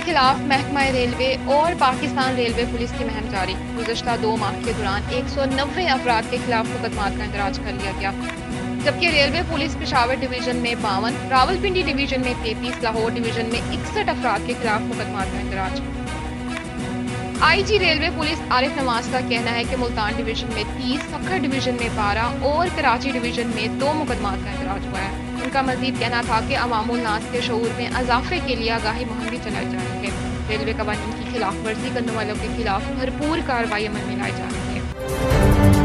खिलाफ महकमा रेलवे और पाकिस्तान रेलवे पुलिस की महम जारी। गुजशत दो माह के दौरान एक सौ नब्बे अफराद के खिलाफ मुकदमा का इंदराज कर लिया गया। जबकि रेलवे पुलिस पिशावर डिवीज़न में बावन, रावलपिंडी डिवीज़न में तैतीस, लाहौर डिवीज़न में इकसठ अफराद के खिलाफ मुकदमा का इंदराज IG railway police Arif Nawaz का कहना है कि मुल्तान डिवीज़न में तीस खखर डिवीज़न में बारह और कराची डिवीज़न में दो मुकदमा का इंदराज हुआ है। उनका मजीद कहना था कि अवामुल नास के शूर में अजाफे के लिए आगाही मुहिम भी चलाई जा रही है। रेलवे कवानीन की खिलाफ वर्जी करने वालों के खिलाफ भरपूर कार्रवाई अमल में लाई जा रही है।